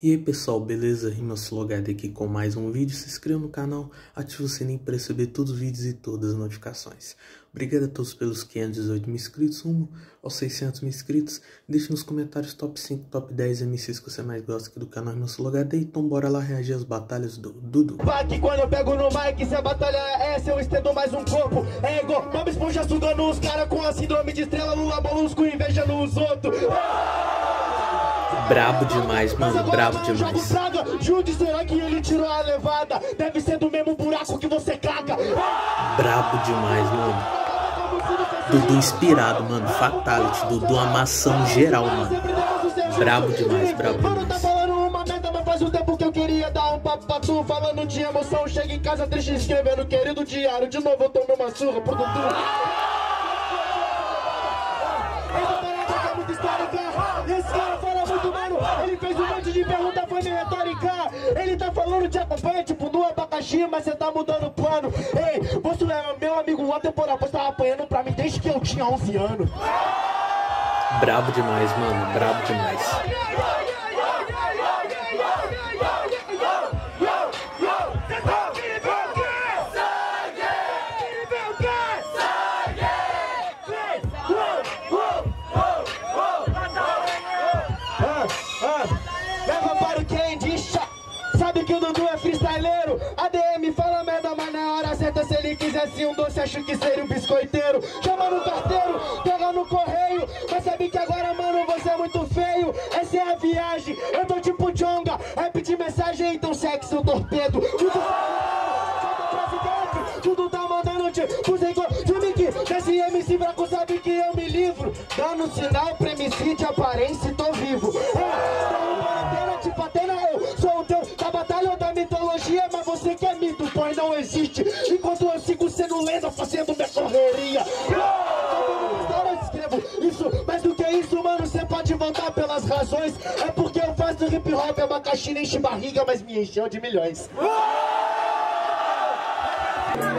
E aí pessoal, beleza? RimaSulogado aqui com mais um vídeo. Se inscreva no canal, ative o sininho para receber todos os vídeos e todas as notificações. Obrigado a todos pelos 518 mil inscritos, rumo aos 600 mil inscritos. Deixe nos comentários top 5, top 10 MCs que você mais gosta aqui do canal RimaSulogado. Então bora lá reagir às batalhas do Dudu. Que quando eu pego no mic, se a batalha é essa, eu estendo mais um corpo. É igual Bob Esponja sugando os caras com a síndrome de estrela, Lula molusco invejando os outros. Brabo demais, mano, brabo demais. Jude, será que ele tirou a levada? Deve ser do mesmo buraco que você caga. Brabo demais, mano. Dudu inspirado, mano. Fatality. Dudu amassando geral, mano. Brabo demais, brabo tá demais. falando uma merda, mas faz um tempo que eu queria dar um papo pra tu. Falando de emoção, chega em casa triste escrevendo querido diário. De novo eu tomei uma surra pro Dudu. Essa parada é muito histórica. Esse cara fala muito, mano. Ele fez um monte de pergunta, foi meio retórica. Ele tá falando de acompanha, tipo, no abacaxi, mas você tá mudando o plano. Ei, você é meu amigo, uma temporada, você tava apanhando pra mim desde que eu tinha 11 anos. Brabo demais, mano. Brabo demais. Que o Dudu é freestyleiro. ADM fala merda, mas na hora certa Se ele quisesse um doce, acho que seria um biscoiteiro. Chama no carteiro, pega no correio. Mas sabe que agora, mano, você é muito feio. Essa é a viagem, eu tô tipo Jonga. Rap de mensagem, então sexo torpedo. Tudo presidente, tudo tá mandando igual filme que desse MC Braco sabe que eu me livro. Dando sinal pra MC de aparência razões É porque eu faço hip hop, abacaxi nem enche barriga, mas me encheu de milhões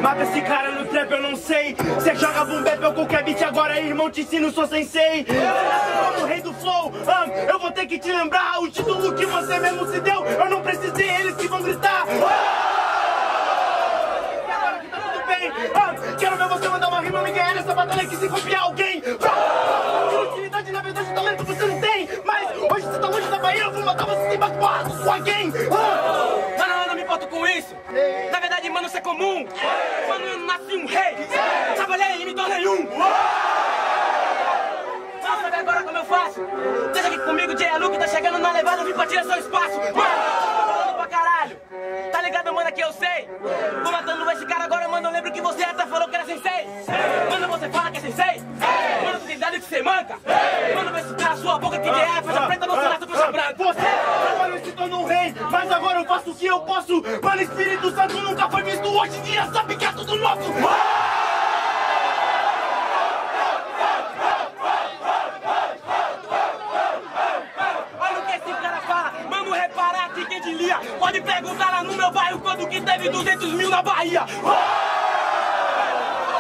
Mata esse cara no trap, eu não sei. Cê joga boom bap ou qualquer beat, agora irmão te ensino, sou sensei. Como o rei do flow, ah, eu vou ter que te lembrar o título que você mesmo se deu. Eu não precisei, eles que vão gritar. E agora que tá tudo bem, ah, quero ver você mandar uma rima me ganhar nessa batalha que se copiar alguém. Que hoje você tá longe da Bahia, eu vou matar você sem com sua. Ah. Mano, eu não me importo com isso. Na verdade, mano, isso é comum. Mano, eu nasci um rei. Trabalhei e me tornei um. Mano, sabe agora como eu faço? Deixa aqui comigo, J. Luke tá chegando na levada, eu vim pra tirar seu espaço. Mano, tô falando pra caralho. Tá ligado, mano, que eu sei. Tô matando esse cara agora, mano, eu lembro que você até falou que era sensei. Mano, você fala que é sensei. Mano, tu tem idade que você manca. Mano, vê se cala sua boca que é Você trabalhou se tornou um rei, mas agora eu faço o que eu posso. Mano, Espírito Santo nunca foi visto hoje em dia, sabe que é tudo nosso. Olha o que esse cara fala, vamos reparar aqui quem de lia. Pode perguntar lá no meu bairro quando que teve 200 mil na Bahia.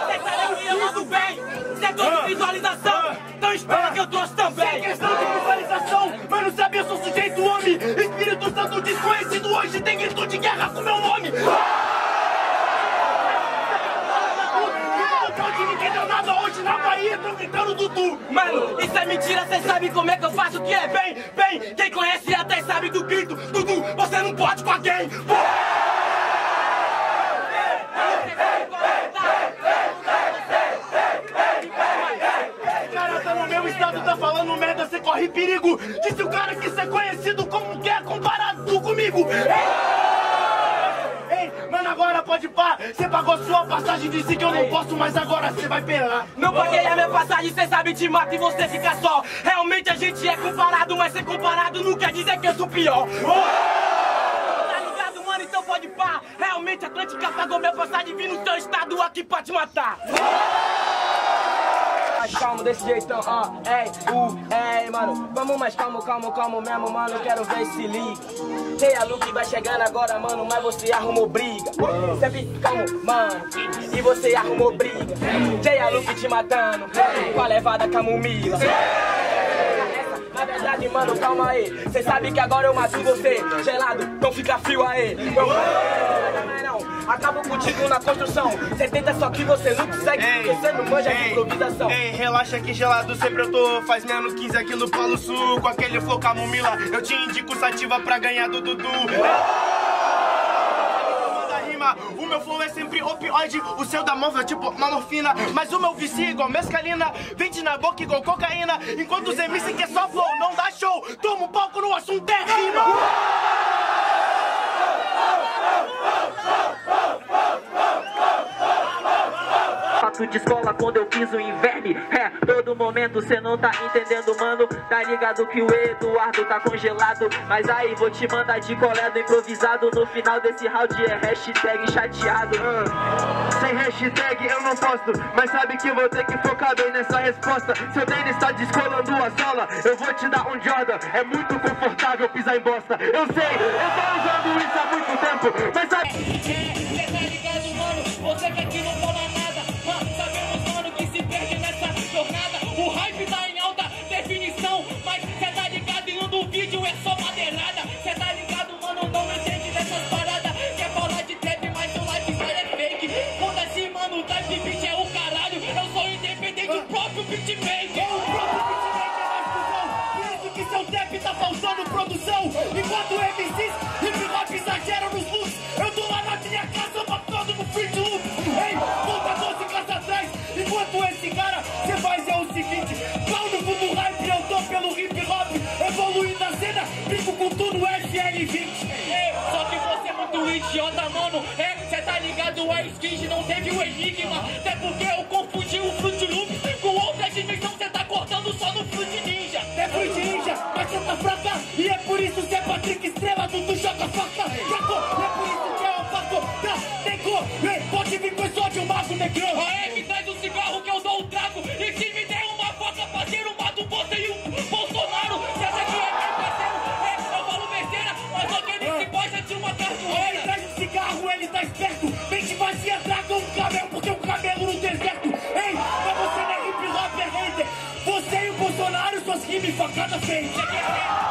Cê sabe que eu mando bem, setor de visualização. Então espera que eu trouxe também. Espírito Santo desconhecido hoje tem grito de guerra com meu nome. Nada hoje na Bahia, tão gritando Dudu. Mano, isso é mentira, cê sabe como é que eu faço o que é bem, bem. Quem conhece até sabe do grito. Dudu, você não pode com alguém. cara tá no meu estado, tá falando merda, você corre perigo. Disse o cara que você é conhecido como que é comparado comigo. Ei, ei, mano, agora pode pá. Você pagou sua passagem, disse que eu não posso, mas agora você vai pelar. Não paguei a minha passagem, cê sabe te mata e você fica só. Realmente a gente é comparado, mas ser comparado não quer dizer que eu sou pior. Tá ligado, mano? Então pode pá. Realmente a Atlântica pagou minha passagem, vim no seu estado aqui pra te matar. calmo desse jeitão, ó, ei, uh, ei, mano, vamos mais calmo, calmo, calmo mesmo, mano, quero ver se liga. Sei a Luke vai chegando agora, mano, mas você arrumou briga. Sempre calmo, mano, e você arrumou briga. Sei a Luke te matando, com a levada camomila. Mano, calma aí. Cê sabe que agora eu mato você. Gelado, não fica frio aí. Eu acabo contigo na construção. Cê tenta só que você não consegue, Ei, porque cê não manja de ei, improvisação. Ei, relaxa que gelado sempre eu tô. Faz menos 15 aqui no Polo Sul. Com aquele flow camomila, eu te indico sativa pra ganhar do Dudu. Rima, O meu flow é sempre opioide, o seu da móvel é tipo uma morfina. Mas o meu vicia é igual mescalina, vende na boca igual cocaína. Enquanto os MC que é só flow, não dá show. Toma um palco no assunto é rima. De escola quando eu piso em verme. É, todo momento cê não tá entendendo, mano. Tá ligado que o Eduardo tá congelado. Mas aí vou te mandar de colé do improvisado. No final desse round é hashtag chateado. Sem hashtag eu não posto Mas sabe que vou ter que focar bem nessa resposta. Seu tênis tá descolando a sola. Eu vou te dar um Jordan É muito confortável pisar em bosta. Eu sei, eu tô usando isso há muito tempo Mas sabe... o próprio beatmaker. O é mais cuzão. Por isso que seu trap tá faltando produção. Enquanto MCs hip hop exageram nos looks. Eu tô lá na minha casa matando no free loop. Ei, volta 12 casas atrás. Enquanto esse cara, cê faz é o seguinte: pau no fundo hype, eu tô pelo hip hop. Evoluindo a cena, brinco com tudo FL20. Ei, só que você é muito idiota, mano. É, cê tá ligado? A skins não teve o enigma. Até porque eu confundi o Fruit Loop só no Fruit Ninja. É Fruit Ninja, mas cê tá fraca. E é por isso que é Patrick Estrela, Dudu joga faca. Fraco, é por isso que é o faco. Tá, nego, ei, pode vir com esse ódio, mago negrão. Because he be forgot the.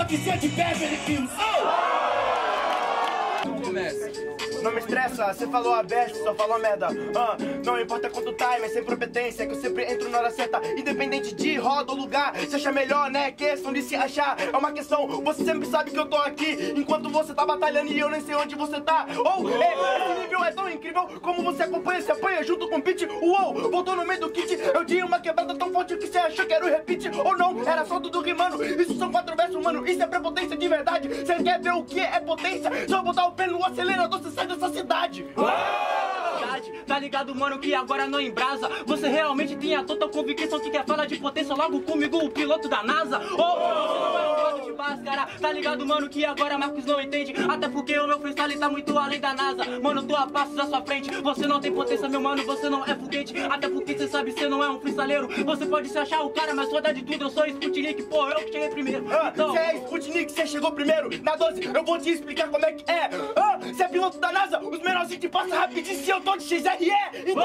Espianas, pode ser de Beverly Não me estressa, cê falou a best, só falou merda. Ah, não importa quanto time, é sem competência, que eu sempre entro na hora certa. Independente de roda ou lugar, se acha melhor, né? Questão de se achar, é uma questão. Você sempre sabe que eu tô aqui, enquanto você tá batalhando e eu nem sei onde você tá. Ou, é, esse nível é tão incrível, como você acompanha, se apanha junto com o beat. Uou, voltou no meio do kit, eu dei uma quebrada tão forte que você achou que era o repeat. Ou não, era só tudo rimando. Isso são quatro versos, mano, isso é prepotência de verdade. Você quer ver o que é potência? Só botar o pé no acelerador, você sai dessa cidade. Tá ligado, mano, que agora não embrasa. Você realmente tem a total convicção que quer falar de potência logo comigo, o piloto da NASA. Ô, você não é um de máscara. Tá ligado, mano, que agora Marcos não entende. Até porque o meu freestyle tá muito além da NASA. Mano, tô a passos à sua frente. Você não tem potência, meu mano, você não é foguete. Até porque você sabe, você não é um freestaleiro. Você pode se achar o cara, mas foda de tudo. Eu sou Sputnik, pô, eu que cheguei primeiro. Ah, Então, Você é Sputnik, você chegou primeiro. Na 12, eu vou te explicar como é que é. Ah, Você é piloto da NASA, os menorzinhos te passam rapidinho se eu tô de XRE. Então,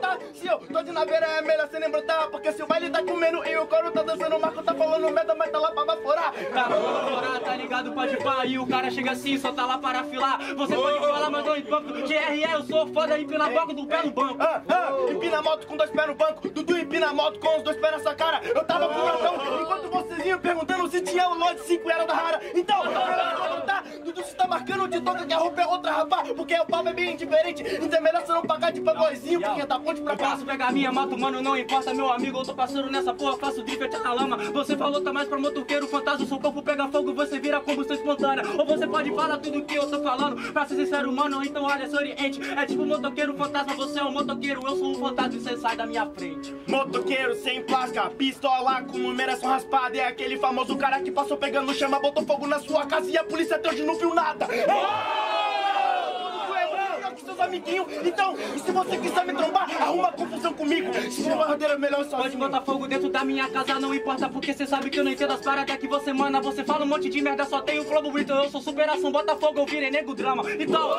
tá- se eu tô de naveira é melhor você nem brotar. Porque se o baile tá comendo e o coro tá dançando, o Marco tá falando merda, mas tá lá pra baforar. Tá fora, tá ligado? Pode pá, e o cara chega assim, só tá lá para filar. Você pode falar, mas não banco. GRE, eu sou foda e pela boca do pé no banco. Ah, ah, empina a moto com dois pés no banco. Dudu empina a moto com os dois pés na sua cara. Eu tava com o bratão enquanto vocês iam perguntando se tinha o lote 5 era da rara. Então, tá? Se tá marcando te toca que a roupa é outra, rapaz. Porque o papo é bem diferente. Então é melhor você não pagar de playboyzinho, porque tá ponte pra cá. posso pegar minha, mato, mano, não importa, meu amigo. Eu tô passando nessa porra, faço drift na lama. Você falou, tá mais pra motoqueiro, fantasma. Seu corpo pega fogo, você vira combustão espontânea. Ou você pode falar tudo que eu tô falando. Pra ser sincero, mano, então olha, sou oriente. É tipo motoqueiro, fantasma. Você é um motoqueiro, eu sou um fantasma e você sai da minha frente. Motoqueiro sem placa, pistola com numeração raspada. É aquele famoso cara que passou pegando chama, botou fogo na sua casa e a polícia até hoje não viu nada. É. Então, se você quiser me trombar, arruma confusão comigo. Se for uma rodeira melhor Pode sozinho. botar fogo dentro da minha casa, não importa porque cê sabe que eu não entendo as paradas que você manda. Você fala um monte de merda, só tem o flow bonito. Eu sou superação, bota fogo, eu virei nego drama. Então.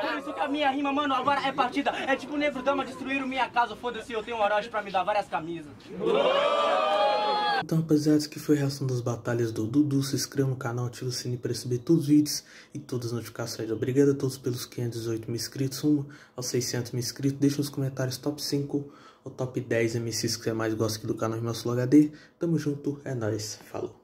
Por isso que a minha rima, mano, agora é partida. É tipo negro dama destruíram minha casa. Foda-se, eu tenho um Orochi pra me dar várias camisas. Então, rapaziada, isso que foi a reação das batalhas do Dudu. Se inscreva no canal, ative o sininho para receber todos os vídeos e todas as notificações. Obrigado a todos pelos 518 mil inscritos, rumo aos 600 mil inscritos. Deixa nos comentários top 5 ou top 10 MCs que você mais gosta aqui do canal Irmão Sul HD. Tamo junto, é nóis, falou.